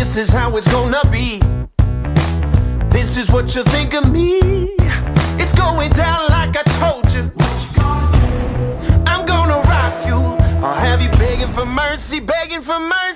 This is how it's gonna be. This is what you think of me. It's going down like I told you. I'm gonna rock you. I'll have you begging for mercy, begging for mercy.